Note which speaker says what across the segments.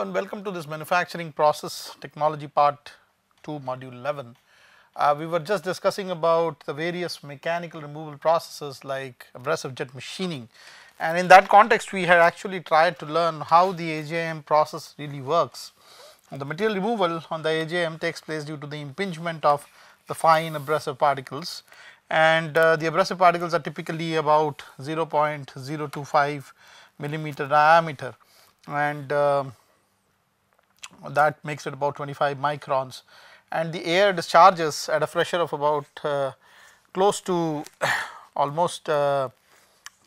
Speaker 1: And welcome to this manufacturing process technology part 2 module 11. Uh, we were just discussing about the various mechanical removal processes like abrasive jet machining and in that context we had actually tried to learn how the AJM process really works. The material removal on the AJM takes place due to the impingement of the fine abrasive particles and uh, the abrasive particles are typically about 0.025 millimeter diameter and uh, that makes it about 25 microns and the air discharges at a pressure of about uh, close to almost uh,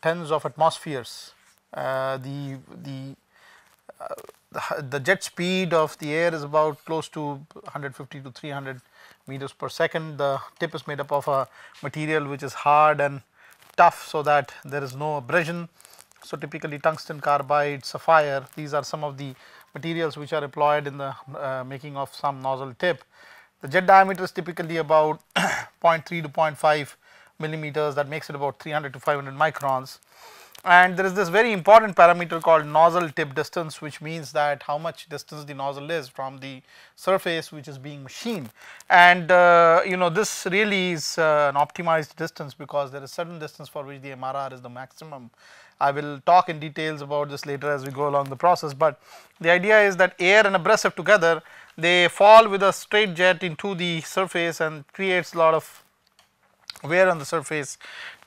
Speaker 1: tens of atmospheres. Uh, the, the, uh, the, the jet speed of the air is about close to 150 to 300 meters per second. The tip is made up of a material which is hard and tough so that there is no abrasion. So, typically tungsten carbide, sapphire these are some of the materials which are employed in the uh, making of some nozzle tip. The jet diameter is typically about 0.3 to 0.5 millimeters that makes it about 300 to 500 microns and there is this very important parameter called nozzle tip distance which means that how much distance the nozzle is from the surface which is being machined and uh, you know this really is uh, an optimized distance because there is certain distance for which the MRR is the maximum. I will talk in details about this later as we go along the process, but the idea is that air and abrasive together they fall with a straight jet into the surface and creates a lot of wear on the surface.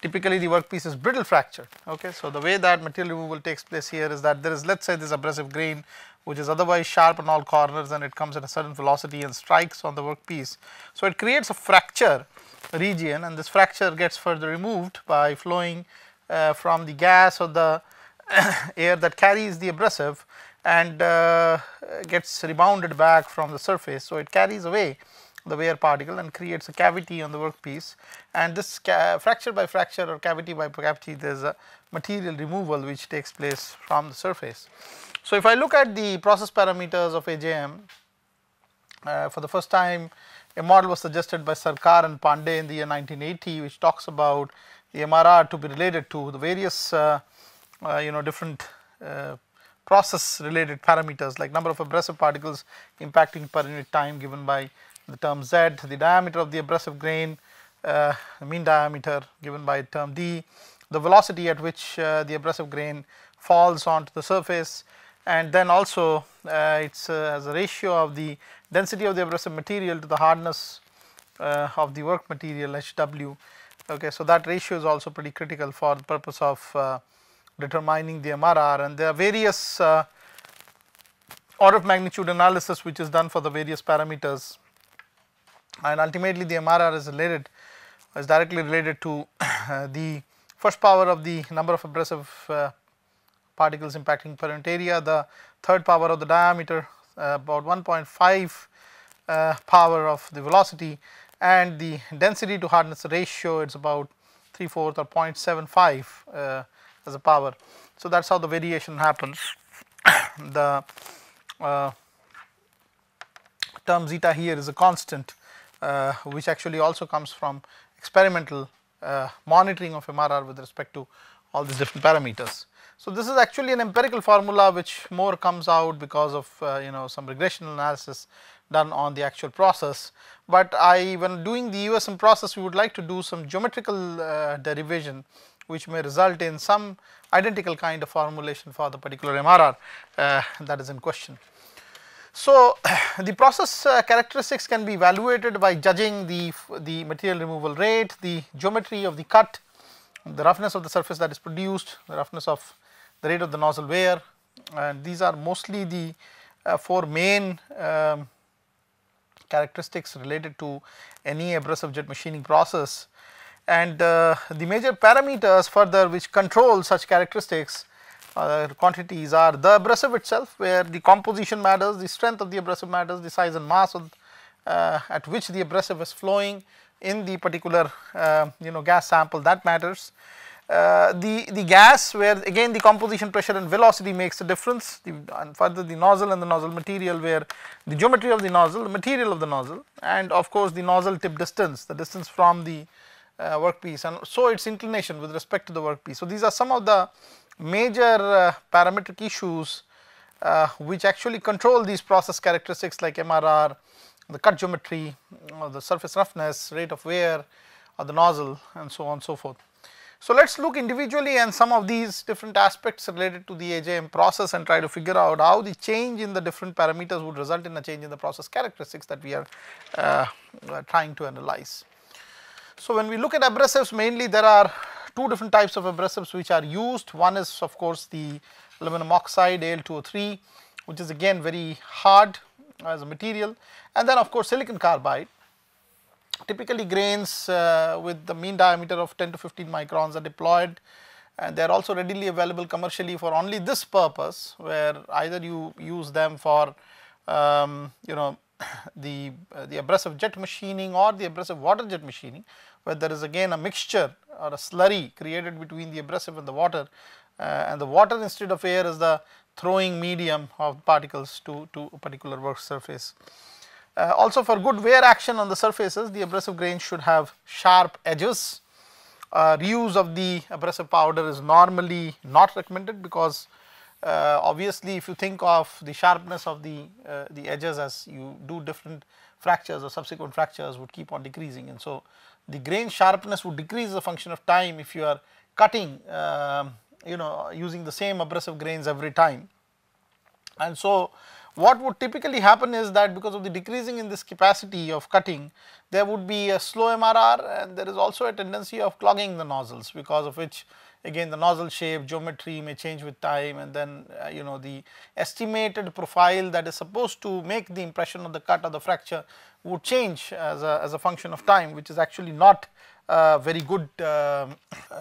Speaker 1: Typically the workpiece is brittle fracture. Okay. So, the way that material removal takes place here is that there is let us say this abrasive grain which is otherwise sharp on all corners and it comes at a certain velocity and strikes on the workpiece. So, it creates a fracture region and this fracture gets further removed by flowing uh, from the gas or the air that carries the abrasive and uh, gets rebounded back from the surface. So, it carries away the wear particle and creates a cavity on the workpiece and this fracture by fracture or cavity by cavity there is a material removal which takes place from the surface. So, if I look at the process parameters of AJM uh, for the first time a model was suggested by Sarkar and Pandey in the year 1980 which talks about the MRR to be related to the various uh, uh, you know different uh, process related parameters like number of abrasive particles impacting per unit time given by the term z, the diameter of the abrasive grain, uh, mean diameter given by term d, the velocity at which uh, the abrasive grain falls onto the surface and then also uh, it is as a ratio of the density of the abrasive material to the hardness of the work material HW. Okay, so that ratio is also pretty critical for the purpose of uh, determining the MRR and there are various order of magnitude analysis which is done for the various parameters. And ultimately the MRR is related is directly related to uh, the first power of the number of abrasive uh, particles impacting per unit area, the third power of the diameter uh, about 1.5 uh, power of the velocity and the density to hardness ratio it is about 3 fourth or 0.75 uh, as a power. So, that is how the variation happens. the uh, term zeta here is a constant uh, which actually also comes from experimental uh, monitoring of MRR with respect to all these different parameters. So, this is actually an empirical formula which more comes out because of uh, you know some regression analysis done on the actual process, but I when doing the USM process we would like to do some geometrical uh, derivation which may result in some identical kind of formulation for the particular MRR uh, that is in question. So, the process uh, characteristics can be evaluated by judging the, the material removal rate, the geometry of the cut, the roughness of the surface that is produced, the roughness of the rate of the nozzle wear and these are mostly the uh, four main um, characteristics related to any abrasive jet machining process. And uh, the major parameters further which control such characteristics uh, quantities are the abrasive itself where the composition matters, the strength of the abrasive matters, the size and mass of, uh, at which the abrasive is flowing in the particular uh, you know gas sample that matters. Uh, the, the gas where again the composition pressure and velocity makes a difference the, and further the nozzle and the nozzle material where the geometry of the nozzle, the material of the nozzle and of course the nozzle tip distance, the distance from the uh, workpiece and so its inclination with respect to the workpiece. So, these are some of the major uh, parametric issues uh, which actually control these process characteristics like MRR, the cut geometry, or the surface roughness, rate of wear of the nozzle and so on and so forth. So, let us look individually and some of these different aspects related to the AJM process and try to figure out how the change in the different parameters would result in a change in the process characteristics that we are uh, trying to analyze. So, when we look at abrasives mainly there are two different types of abrasives which are used. One is of course the aluminum oxide Al2O3 which is again very hard as a material and then of course silicon carbide typically grains uh, with the mean diameter of 10 to 15 microns are deployed and they are also readily available commercially for only this purpose where either you use them for um, you know the uh, the abrasive jet machining or the abrasive water jet machining where there is again a mixture or a slurry created between the abrasive and the water uh, and the water instead of air is the throwing medium of particles to, to a particular work surface. Uh, also for good wear action on the surfaces the abrasive grain should have sharp edges. Uh, reuse of the abrasive powder is normally not recommended because uh, obviously if you think of the sharpness of the, uh, the edges as you do different fractures or subsequent fractures would keep on decreasing and so the grain sharpness would decrease as a function of time if you are cutting um, you know using the same abrasive grains every time. And so what would typically happen is that because of the decreasing in this capacity of cutting there would be a slow MRR and there is also a tendency of clogging the nozzles because of which again the nozzle shape geometry may change with time and then uh, you know the estimated profile that is supposed to make the impression of the cut or the fracture would change as a, as a function of time which is actually not uh, very good uh,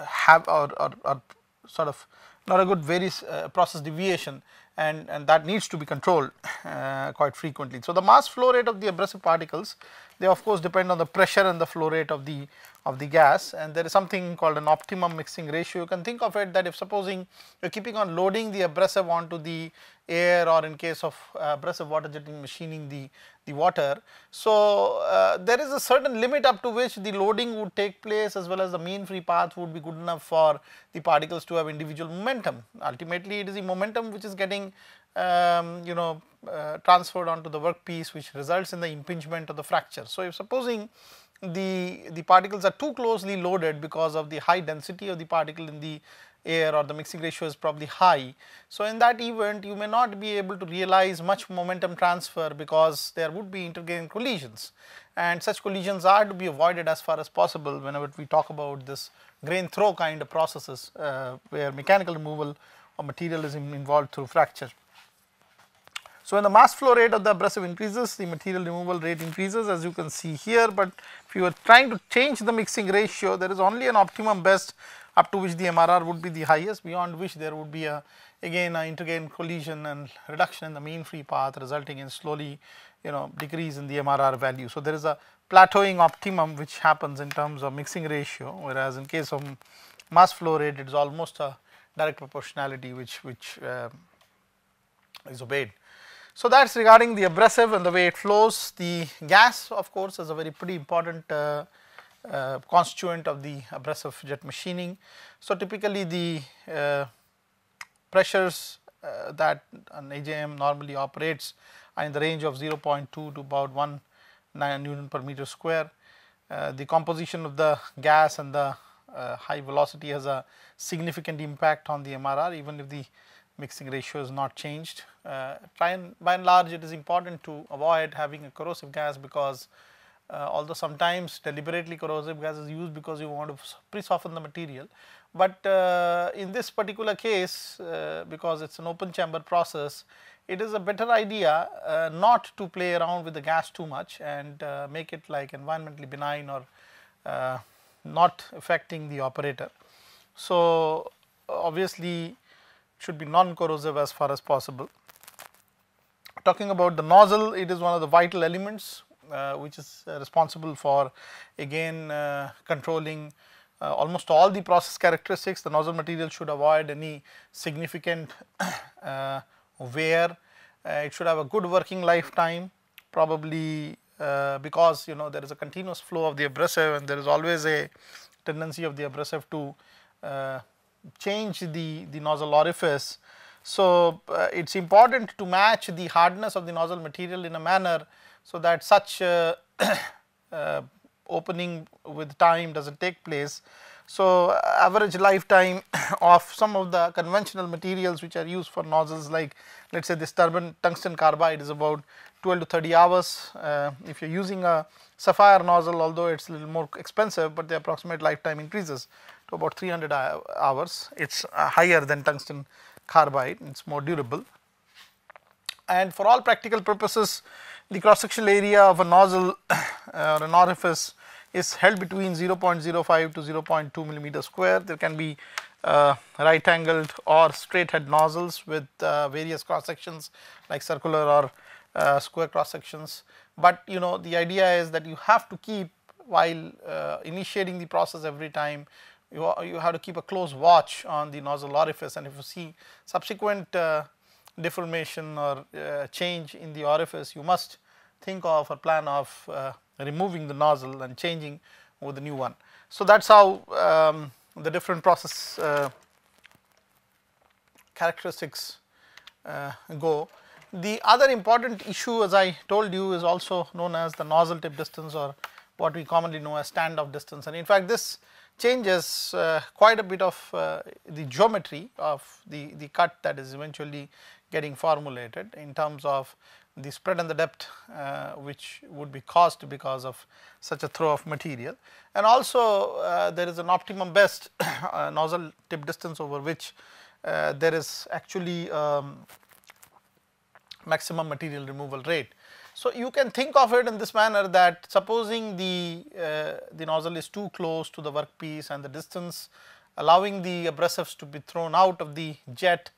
Speaker 1: have or, or, or, sort of not a good various uh, process deviation and, and that needs to be controlled uh, quite frequently. So, the mass flow rate of the abrasive particles they of course depend on the pressure and the flow rate of the of the gas and there is something called an optimum mixing ratio. You can think of it that if supposing you are keeping on loading the abrasive onto the air or in case of uh, abrasive water jetting machining the, the water. So, uh, there is a certain limit up to which the loading would take place as well as the mean free path would be good enough for the particles to have individual momentum. Ultimately, it is the momentum which is getting um, you know uh, transferred onto the workpiece which results in the impingement of the fracture. So, if supposing the, the particles are too closely loaded because of the high density of the particle in the air or the mixing ratio is probably high. So, in that event you may not be able to realize much momentum transfer because there would be intergrain collisions and such collisions are to be avoided as far as possible whenever we talk about this grain throw kind of processes uh, where mechanical removal of material is involved through fracture. So, when the mass flow rate of the abrasive increases, the material removal rate increases as you can see here, but if you are trying to change the mixing ratio, there is only an optimum best up to which the MRR would be the highest, beyond which there would be a again a intergrain collision and reduction in the mean free path resulting in slowly you know decrease in the MRR value. So, there is a plateauing optimum which happens in terms of mixing ratio, whereas in case of mass flow rate it is almost a direct proportionality which, which uh, is obeyed. So, that is regarding the abrasive and the way it flows. The gas of course is a very pretty important uh, uh, constituent of the abrasive jet machining. So, typically the uh, pressures uh, that an AJM normally operates are in the range of 0.2 to about 1 Newton per meter square. Uh, the composition of the gas and the uh, high velocity has a significant impact on the MRR even if the mixing ratio is not changed. Uh, try and by and large it is important to avoid having a corrosive gas because uh, although sometimes deliberately corrosive gas is used because you want to pre-soften the material. But uh, in this particular case uh, because it is an open chamber process it is a better idea uh, not to play around with the gas too much and uh, make it like environmentally benign or not affecting the operator. So, obviously should be non-corrosive as far as possible. Talking about the nozzle, it is one of the vital elements uh, which is uh, responsible for again uh, controlling uh, almost all the process characteristics. The nozzle material should avoid any significant uh, wear. Uh, it should have a good working lifetime probably because you know there is a continuous flow of the abrasive and there is always a tendency of the abrasive to change the, the nozzle orifice. So, uh, it is important to match the hardness of the nozzle material in a manner, so that such uh, uh, opening with time does not take place. So, average lifetime of some of the conventional materials which are used for nozzles like let us say this turbine tungsten carbide is about 12 to 30 hours. Uh, if you are using a sapphire nozzle although it is a little more expensive, but the approximate lifetime increases to about 300 hours. It is uh, higher than tungsten carbide, it is more durable. And for all practical purposes, the cross sectional area of a nozzle or an orifice is held between 0.05 to 0.2 millimeter square. There can be uh, right angled or straight head nozzles with uh, various cross sections like circular or uh, square cross sections. But you know the idea is that you have to keep while uh, initiating the process every time you, you have to keep a close watch on the nozzle orifice and if you see subsequent uh, deformation or uh, change in the orifice you must think of a plan of uh, removing the nozzle and changing with the new one. So, that is how um, the different process uh, characteristics uh, go. The other important issue as I told you is also known as the nozzle tip distance or what we commonly know as standoff distance and in fact this changes uh, quite a bit of uh, the geometry of the, the cut that is eventually getting formulated in terms of the spread and the depth uh, which would be caused because of such a throw of material. And also uh, there is an optimum best uh, nozzle tip distance over which uh, there is actually um, maximum material removal rate. So, you can think of it in this manner that supposing the, uh, the nozzle is too close to the workpiece and the distance allowing the abrasives to be thrown out of the jet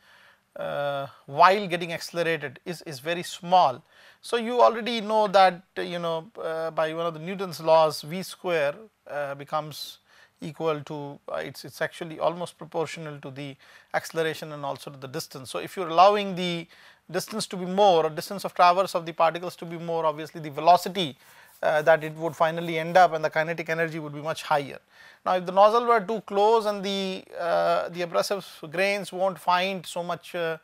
Speaker 1: uh, while getting accelerated is, is very small. So, you already know that you know uh, by one of the Newton's laws V square uh, becomes equal to uh, it's it's actually almost proportional to the acceleration and also to the distance. So, if you are allowing the distance to be more or distance of traverse of the particles to be more obviously the velocity uh, that it would finally end up and the kinetic energy would be much higher. Now, if the nozzle were too close and the, uh, the abrasive grains will not find so much uh,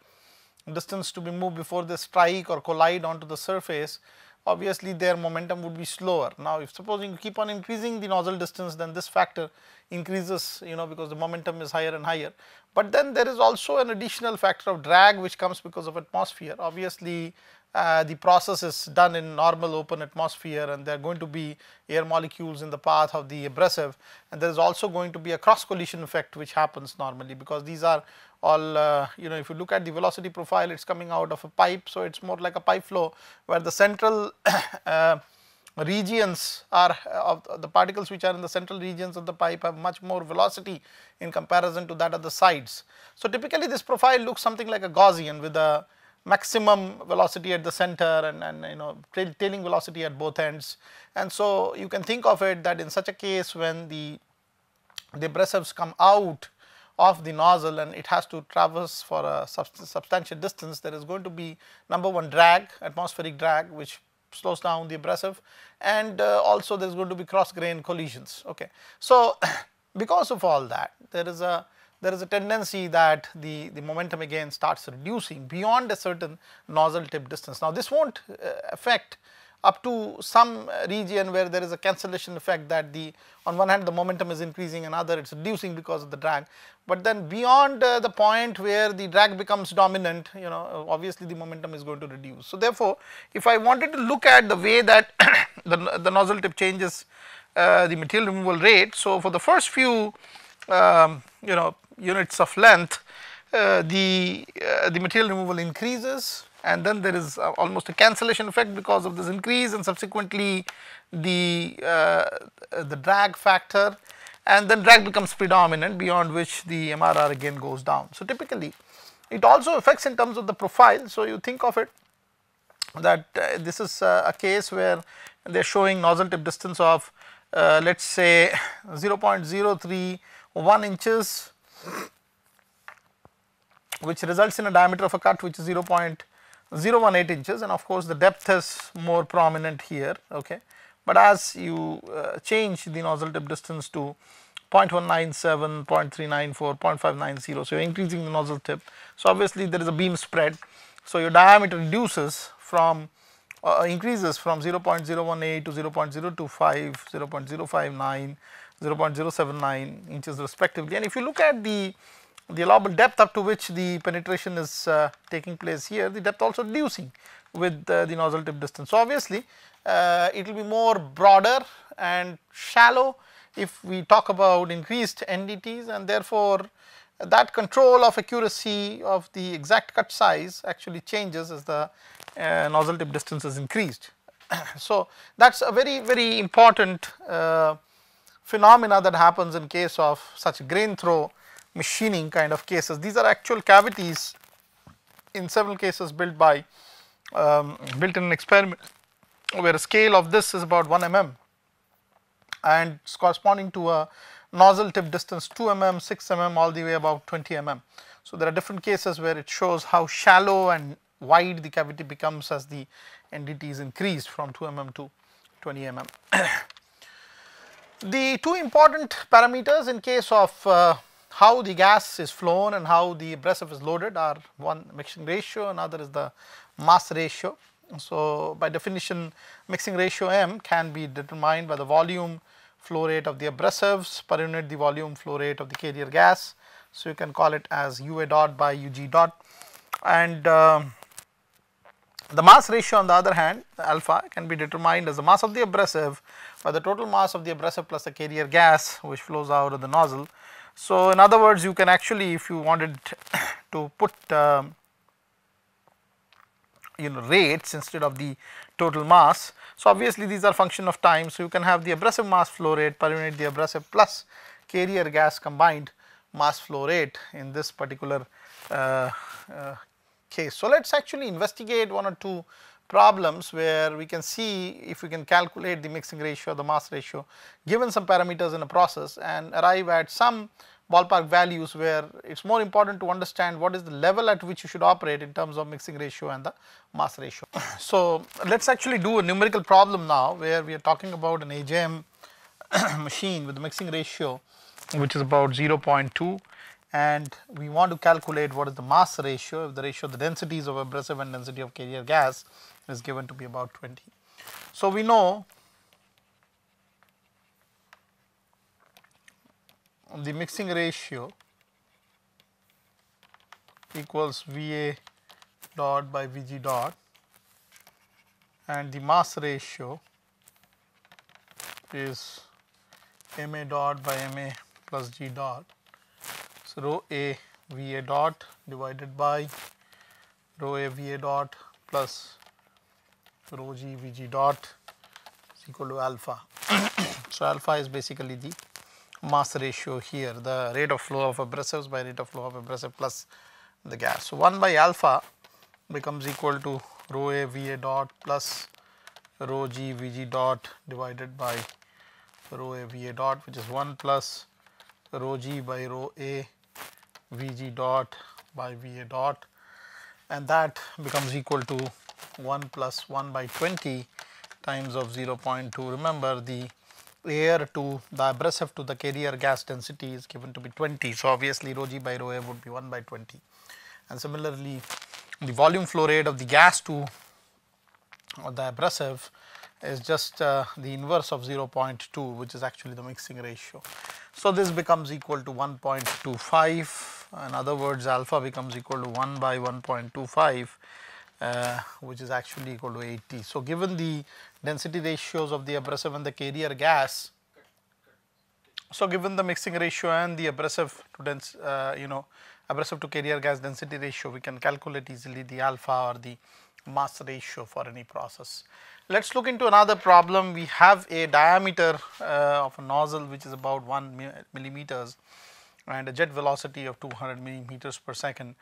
Speaker 1: distance to be moved before they strike or collide onto the surface, obviously their momentum would be slower. Now, if supposing you keep on increasing the nozzle distance then this factor increases you know because the momentum is higher and higher. But then there is also an additional factor of drag which comes because of atmosphere. Obviously, uh, the process is done in normal open atmosphere and there are going to be air molecules in the path of the abrasive and there is also going to be a cross collision effect which happens normally because these are all uh, you know if you look at the velocity profile it is coming out of a pipe. So, it is more like a pipe flow where the central uh, regions are uh, of the particles which are in the central regions of the pipe have much more velocity in comparison to that of the sides. So, typically this profile looks something like a Gaussian with a maximum velocity at the center and, and you know tailing velocity at both ends. And so, you can think of it that in such a case when the, abrasives come out of the nozzle and it has to traverse for a substantial distance, there is going to be number one drag, atmospheric drag which slows down the abrasive and uh, also there is going to be cross grain collisions. Okay. So, because of all that there is a there is a tendency that the, the momentum again starts reducing beyond a certain nozzle tip distance. Now, this will not uh, affect up to some region where there is a cancellation effect that the on one hand the momentum is increasing and other it is reducing because of the drag. But then beyond uh, the point where the drag becomes dominant you know obviously the momentum is going to reduce. So, therefore, if I wanted to look at the way that the, the nozzle tip changes uh, the material removal rate. So, for the first few um, you know units of length uh, the, uh, the material removal increases and then there is uh, almost a cancellation effect because of this increase and subsequently the, uh, the drag factor and then drag becomes predominant beyond which the MRR again goes down. So, typically it also affects in terms of the profile. So, you think of it that uh, this is uh, a case where they are showing nozzle tip distance of uh, let us say 0.031 inches which results in a diameter of a cut which is 0.0 0.018 inches and of course the depth is more prominent here okay. But as you uh, change the nozzle tip distance to 0.197, 0.394, 0.590. So, you are increasing the nozzle tip. So, obviously, there is a beam spread. So, your diameter reduces from uh, increases from 0.018 to 0.025, 0.059, 0.079 inches respectively. And if you look at the the allowable depth up to which the penetration is uh, taking place here, the depth also reducing with uh, the nozzle tip distance. So, obviously, uh, it will be more broader and shallow if we talk about increased NDTs and therefore, that control of accuracy of the exact cut size actually changes as the uh, nozzle tip distance is increased. so, that is a very very important uh, phenomena that happens in case of such grain throw machining kind of cases. These are actual cavities in several cases built by um, built in an experiment where a scale of this is about 1 mm and corresponding to a nozzle tip distance 2 mm, 6 mm all the way about 20 mm. So, there are different cases where it shows how shallow and wide the cavity becomes as the NDT is increased from 2 mm to 20 mm. the two important parameters in case of uh, how the gas is flown and how the abrasive is loaded are one mixing ratio, another is the mass ratio. So, by definition mixing ratio m can be determined by the volume flow rate of the abrasives per unit the volume flow rate of the carrier gas. So, you can call it as UA dot by UG dot and uh, the mass ratio on the other hand alpha can be determined as the mass of the abrasive by the total mass of the abrasive plus the carrier gas which flows out of the nozzle so, in other words you can actually if you wanted to put um, you know rates instead of the total mass. So, obviously these are function of time. So, you can have the abrasive mass flow rate per unit the abrasive plus carrier gas combined mass flow rate in this particular uh, uh, case. So, let us actually investigate one or two problems where we can see if we can calculate the mixing ratio, the mass ratio given some parameters in a process and arrive at some ballpark values where it is more important to understand what is the level at which you should operate in terms of mixing ratio and the mass ratio. So, let us actually do a numerical problem now where we are talking about an AJM machine with the mixing ratio which is about 0.2 and we want to calculate what is the mass ratio if the ratio of the densities of abrasive and density of carrier gas is given to be about 20. So, we know the mixing ratio equals VA dot by VG dot and the mass ratio is MA dot by MA plus G dot. So, rho A VA dot divided by rho A V A dot plus rho g V g dot is equal to alpha. so, alpha is basically the mass ratio here the rate of flow of abrasives by rate of flow of abrasive plus the gas. So, 1 by alpha becomes equal to rho A V A dot plus rho g V g dot divided by rho A V A dot which is 1 plus rho g by rho A V g dot by V A dot and that becomes equal to 1 plus 1 by 20 times of 0.2. Remember the air to the abrasive to the carrier gas density is given to be 20. So, obviously rho g by rho a would be 1 by 20 and similarly the volume flow rate of the gas to the abrasive is just uh, the inverse of 0.2 which is actually the mixing ratio. So, this becomes equal to 1.25 in other words alpha becomes equal to 1 by 1.25 uh, which is actually equal to 80. So, given the density ratios of the abrasive and the carrier gas, so given the mixing ratio and the abrasive to dense, uh, you know abrasive to carrier gas density ratio, we can calculate easily the alpha or the mass ratio for any process. Let us look into another problem. We have a diameter uh, of a nozzle which is about 1 millimeters and a jet velocity of 200 millimeters per second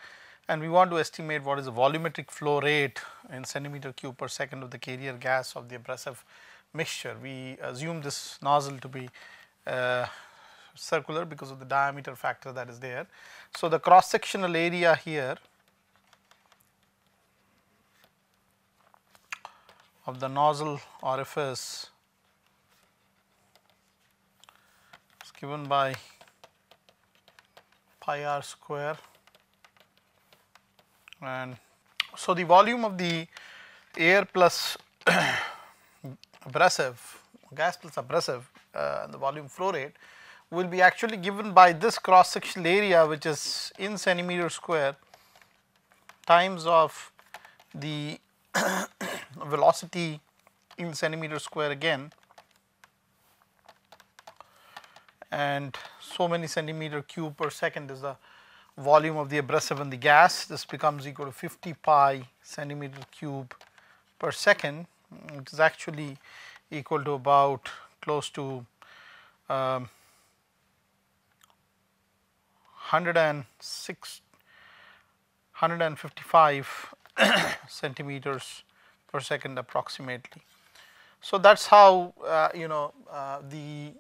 Speaker 1: and we want to estimate what is the volumetric flow rate in centimeter cube per second of the carrier gas of the abrasive mixture. We assume this nozzle to be uh, circular because of the diameter factor that is there. So, the cross sectional area here of the nozzle orifice is given by pi r square. And so the volume of the air plus abrasive gas plus abrasive uh, the volume flow rate will be actually given by this cross sectional area which is in centimeter square times of the velocity in centimeter square again and so many centimeter cube per second is the volume of the abrasive in the gas. This becomes equal to 50 pi centimeter cube per second. It is actually equal to about close to um, 106 155 centimeters per second approximately. So, that is how uh, you know uh, the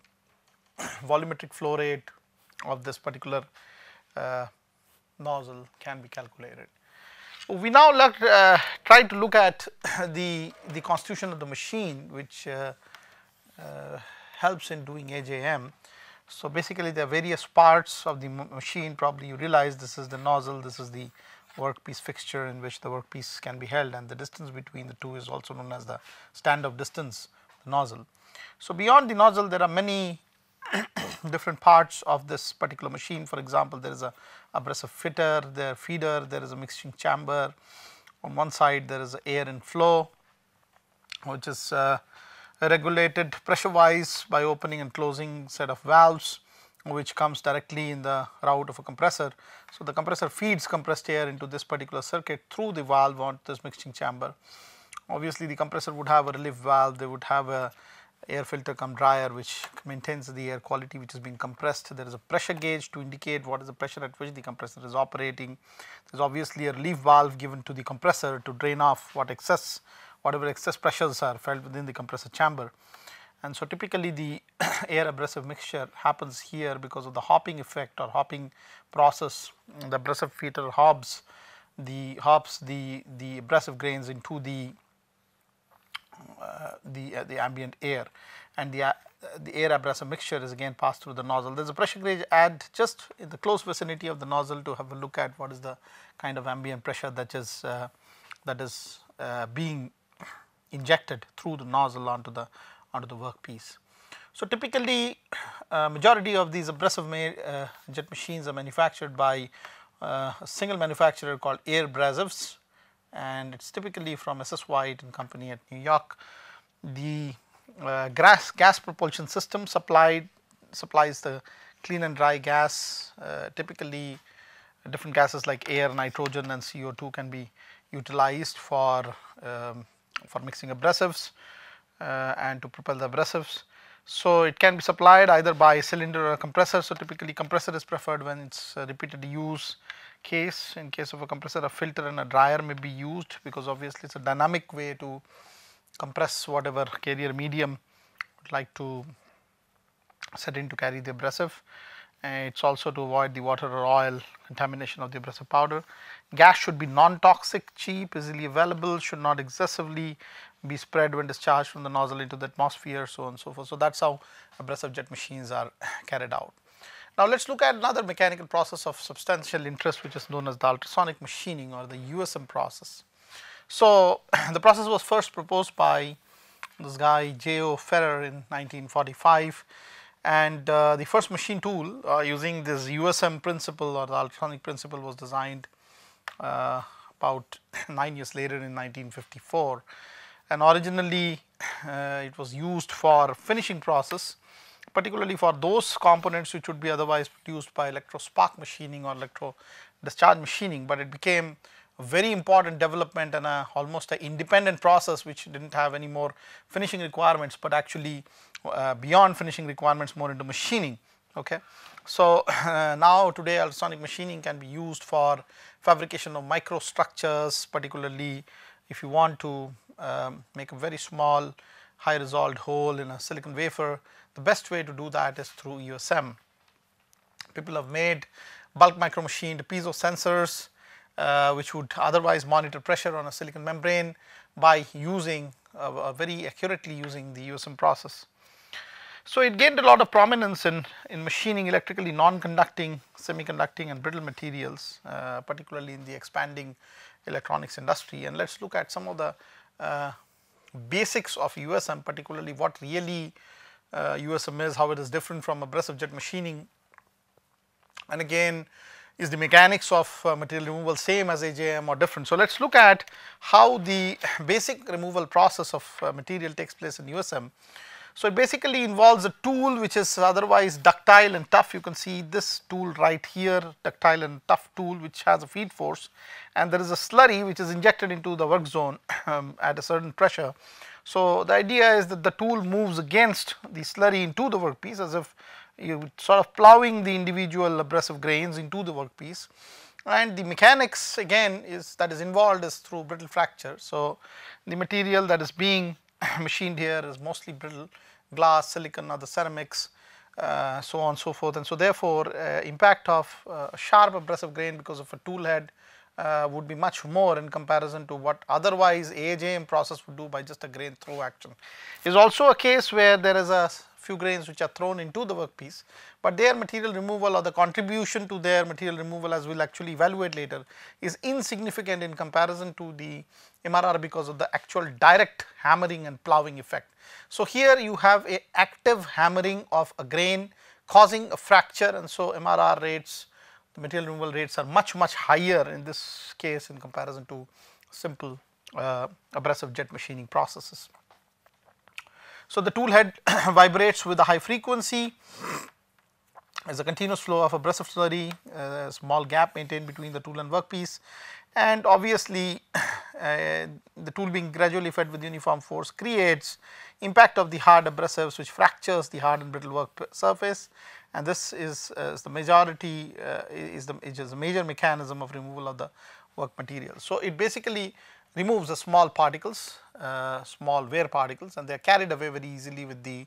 Speaker 1: volumetric flow rate of this particular uh, nozzle can be calculated. We now look, uh, try to look at the, the constitution of the machine which uh, uh, helps in doing AJM. So, basically there are various parts of the machine probably you realize this is the nozzle, this is the workpiece fixture in which the workpiece can be held and the distance between the two is also known as the stand-off distance the nozzle. So, beyond the nozzle there are many different parts of this particular machine. For example, there is a abrasive fitter, there feeder, there is a mixing chamber. On one side there is air and flow which is uh, regulated pressure wise by opening and closing set of valves which comes directly in the route of a compressor. So, the compressor feeds compressed air into this particular circuit through the valve on this mixing chamber. Obviously, the compressor would have a relief valve, they would have a air filter cum dryer which maintains the air quality which is being compressed. There is a pressure gauge to indicate what is the pressure at which the compressor is operating. There is obviously a relief valve given to the compressor to drain off what excess whatever excess pressures are felt within the compressor chamber. And so, typically the air abrasive mixture happens here because of the hopping effect or hopping process the abrasive feeder hops the hops the the abrasive grains into the the uh, the ambient air and the uh, the air abrasive mixture is again passed through the nozzle. There is a pressure gauge at just in the close vicinity of the nozzle to have a look at what is the kind of ambient pressure that is uh, that is uh, being injected through the nozzle onto the onto the workpiece. So, typically uh, majority of these abrasive jet machines are manufactured by a single manufacturer called Air Abrasives and it is typically from SS White and company at New York. The uh, gas, gas propulsion system supplied supplies the clean and dry gas uh, typically different gases like air, nitrogen and CO2 can be utilized for um, for mixing abrasives uh, and to propel the abrasives. So, it can be supplied either by cylinder or compressor. So, typically compressor is preferred when it is repeated use case in case of a compressor a filter and a dryer may be used because obviously it is a dynamic way to compress whatever carrier medium would like to set in to carry the abrasive it is also to avoid the water or oil contamination of the abrasive powder. Gas should be non-toxic, cheap, easily available, should not excessively be spread when discharged from the nozzle into the atmosphere so on and so forth. So, that is how abrasive jet machines are carried out. Now, let us look at another mechanical process of substantial interest which is known as the ultrasonic machining or the USM process. So, the process was first proposed by this guy J.O. Farrer in 1945 and uh, the first machine tool uh, using this USM principle or the ultrasonic principle was designed uh, about 9 years later in 1954 and originally uh, it was used for finishing process particularly for those components which would be otherwise produced by electro spark machining or electro discharge machining, but it became a very important development and a almost an independent process which did not have any more finishing requirements, but actually uh, beyond finishing requirements more into machining. Okay. So, uh, now today ultrasonic machining can be used for fabrication of microstructures particularly if you want to um, make a very small high resolved hole in a silicon wafer the best way to do that is through USM. People have made bulk micro machined piezo sensors uh, which would otherwise monitor pressure on a silicon membrane by using uh, uh, very accurately using the USM process. So, it gained a lot of prominence in, in machining electrically non-conducting, semiconducting and brittle materials, uh, particularly in the expanding electronics industry. And let us look at some of the uh, basics of USM, particularly what really uh, USM is, how it is different from abrasive jet machining. And again, is the mechanics of uh, material removal same as AJM or different. So, let us look at how the basic removal process of uh, material takes place in USM. So, it basically involves a tool which is otherwise ductile and tough. You can see this tool right here, ductile and tough tool which has a feed force and there is a slurry which is injected into the work zone um, at a certain pressure. So, the idea is that the tool moves against the slurry into the workpiece as if you sort of plowing the individual abrasive grains into the workpiece and the mechanics again is that is involved is through brittle fracture. So, the material that is being machined here is mostly brittle glass, silicon or the ceramics uh, so on so forth and so therefore, uh, impact of uh, sharp abrasive grain because of a tool head uh, would be much more in comparison to what otherwise AJM process would do by just a grain throw action. Is also a case where there is a few grains which are thrown into the workpiece, but their material removal or the contribution to their material removal as we will actually evaluate later is insignificant in comparison to the MRR because of the actual direct hammering and ploughing effect. So, here you have a active hammering of a grain causing a fracture and so MRR rates the material removal rates are much much higher in this case in comparison to simple uh, abrasive jet machining processes. So, the tool head vibrates with a high frequency as a continuous flow of abrasive slurry, a small gap maintained between the tool and workpiece and obviously uh, the tool being gradually fed with uniform force creates impact of the hard abrasives which fractures the hard and brittle work surface and this is, uh, is the majority uh, is the is a major mechanism of removal of the work material. So, it basically removes the small particles, uh, small wear particles and they are carried away very easily with the,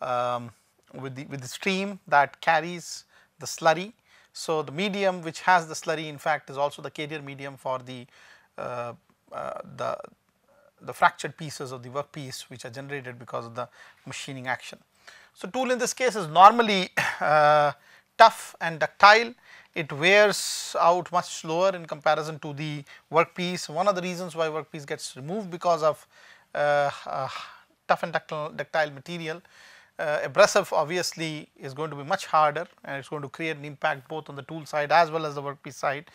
Speaker 1: um, with the, with the stream that carries the slurry. So, the medium which has the slurry in fact is also the carrier medium for the, uh, uh, the, the fractured pieces of the workpiece which are generated because of the machining action. So, tool in this case is normally uh, tough and ductile it wears out much slower in comparison to the workpiece. One of the reasons why workpiece gets removed because of uh, uh, tough and ductile, ductile material. Uh, abrasive obviously is going to be much harder and it is going to create an impact both on the tool side as well as the workpiece side.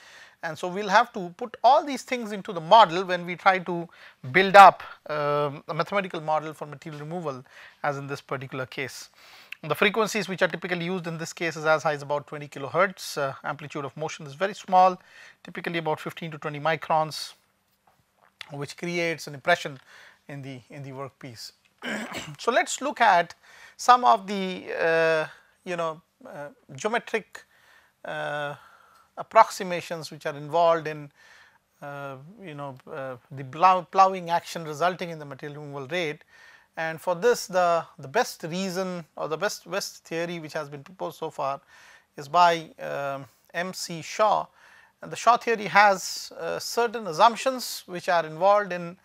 Speaker 1: And so, we will have to put all these things into the model when we try to build up um, a mathematical model for material removal as in this particular case. The frequencies which are typically used in this case is as high as about 20 kilohertz, uh, amplitude of motion is very small, typically about 15 to 20 microns, which creates an impression in the in the workpiece. so, let us look at some of the uh, you know uh, geometric uh, approximations which are involved in uh, you know uh, the plowing action resulting in the material removal rate and for this the, the best reason or the best best theory which has been proposed so far is by um, M.C. Shaw and the Shaw theory has uh, certain assumptions which are involved in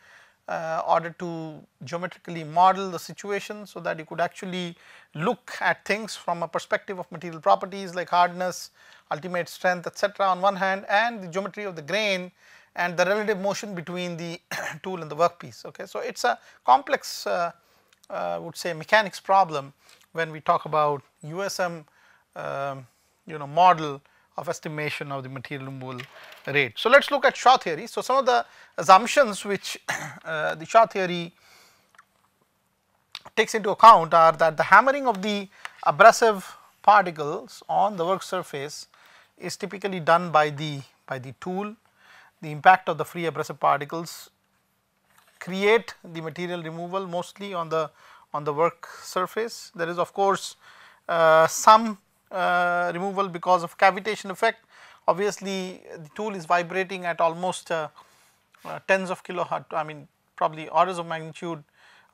Speaker 1: uh, order to geometrically model the situation so that you could actually look at things from a perspective of material properties like hardness, ultimate strength etc. on one hand and the geometry of the grain and the relative motion between the tool and the workpiece. Okay. So, it is a complex uh, uh, would say mechanics problem when we talk about USM um, you know model of estimation of the material removal rate. So, let us look at Shaw theory. So, some of the assumptions which uh, the Shaw theory takes into account are that the hammering of the abrasive particles on the work surface is typically done by the by the tool the impact of the free abrasive particles create the material removal mostly on the on the work surface. There is of course uh, some uh, removal because of cavitation effect. Obviously, the tool is vibrating at almost uh, uh tens of kilohertz, I mean probably orders of magnitude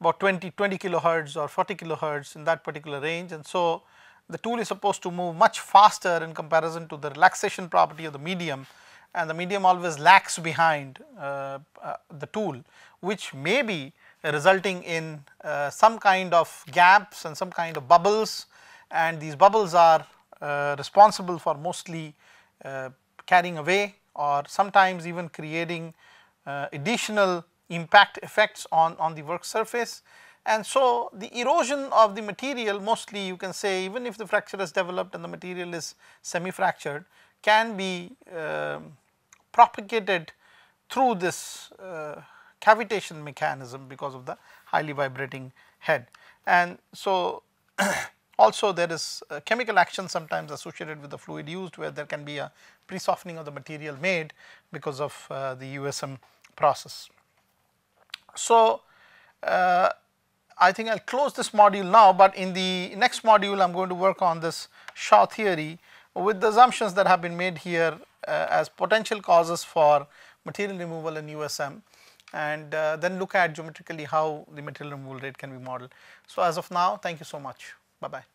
Speaker 1: about 20, 20 kilohertz or 40 kilohertz in that particular range and so the tool is supposed to move much faster in comparison to the relaxation property of the medium and the medium always lags behind uh, uh, the tool which may be resulting in uh, some kind of gaps and some kind of bubbles and these bubbles are uh, responsible for mostly uh, carrying away or sometimes even creating uh, additional impact effects on, on the work surface. And so, the erosion of the material mostly you can say even if the fracture has developed and the material is semi fractured can be uh, propagated through this uh, cavitation mechanism because of the highly vibrating head. And so, also there is chemical action sometimes associated with the fluid used where there can be a pre-softening of the material made because of uh, the USM process. So, uh, I think I will close this module now, but in the next module I am going to work on this Shaw theory with the assumptions that have been made here as potential causes for material removal in USM and uh, then look at geometrically how the material removal rate can be modeled. So, as of now thank you so much bye bye.